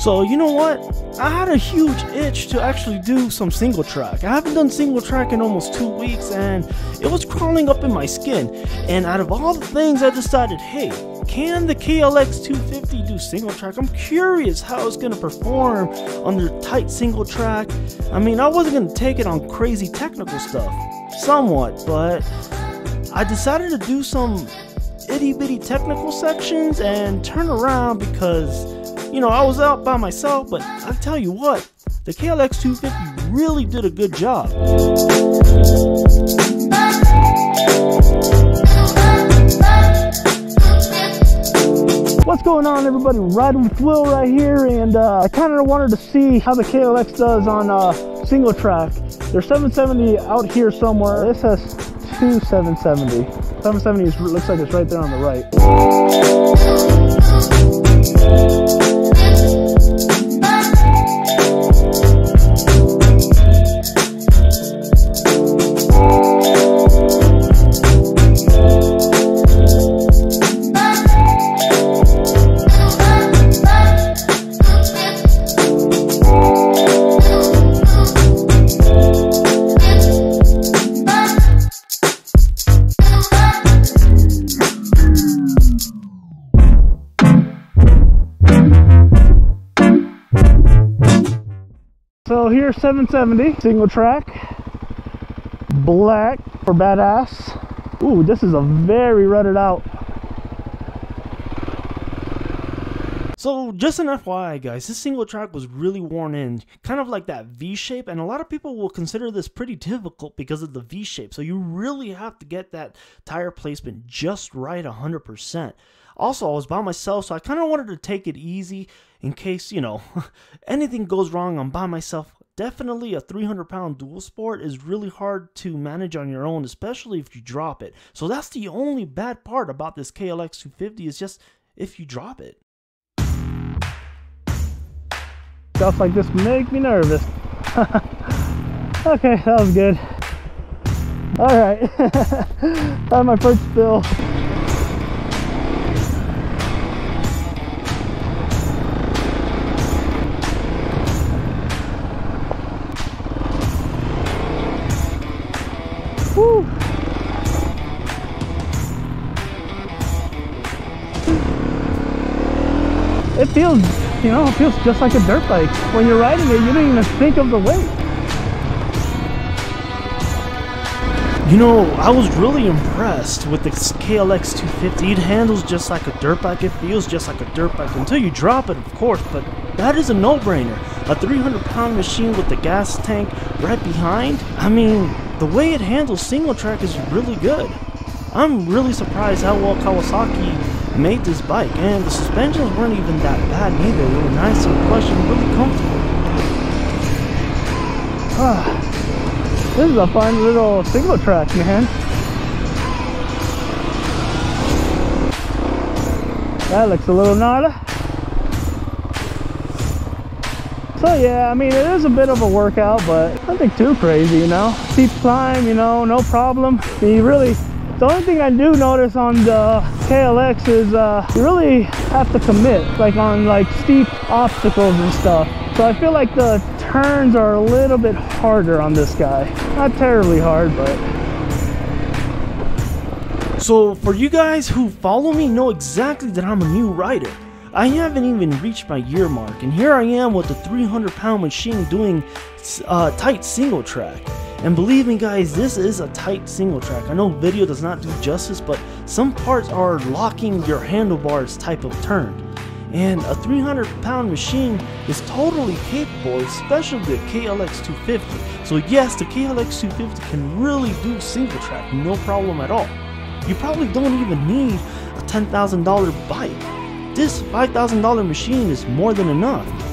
So, you know what? I had a huge itch to actually do some single track. I haven't done single track in almost two weeks and it was crawling up in my skin. And out of all the things, I decided, hey, can the KLX 250 do single track? I'm curious how it's gonna perform under tight single track. I mean, I wasn't gonna take it on crazy technical stuff, somewhat, but I decided to do some itty bitty technical sections and turn around because you know, I was out by myself, but I tell you what, the KLX 250 really did a good job. What's going on everybody? Riding with Will right here and uh, I kind of wanted to see how the KLX does on uh, single track. There's 770 out here somewhere. This has two 770. 770 is, looks like it's right there on the right. So here's 770 single track, black for badass. Ooh, this is a very rutted out. So just an FYI guys, this single track was really worn in, kind of like that V shape, and a lot of people will consider this pretty difficult because of the V shape. So you really have to get that tire placement just right 100%. Also, I was by myself, so I kind of wanted to take it easy in case, you know, anything goes wrong, I'm by myself. Definitely a 300 pound dual sport is really hard to manage on your own, especially if you drop it. So that's the only bad part about this KLX 250 is just if you drop it. Stuff like this make me nervous. okay, that was good. All right, had my first spill. It feels, you know, it feels just like a dirt bike. When you're riding it, you don't even think of the weight. You know, I was really impressed with the KLX 250. It handles just like a dirt bike. It feels just like a dirt bike until you drop it, of course, but that is a no-brainer. A 300 pound machine with the gas tank right behind. I mean, the way it handles single track is really good. I'm really surprised how well Kawasaki made this bike, and the suspensions weren't even that bad neither. They were nice and plush and really comfortable. Ah, this is a fun little single track, man. That looks a little nada. So yeah, I mean, it is a bit of a workout, but nothing too crazy, you know? Steep climb, you know, no problem. You really, the only thing I do notice on the KLX is uh, you really have to commit, like on like steep obstacles and stuff. So I feel like the turns are a little bit harder on this guy. Not terribly hard, but so for you guys who follow me know exactly that I'm a new rider. I haven't even reached my year mark, and here I am with a 300 pound machine doing uh, tight single track. And believe me guys, this is a tight single track. I know video does not do justice, but some parts are locking your handlebars type of turn. And a 300 pound machine is totally capable, especially the KLX 250. So yes, the KLX 250 can really do single track, no problem at all. You probably don't even need a $10,000 bike. This $5,000 machine is more than enough.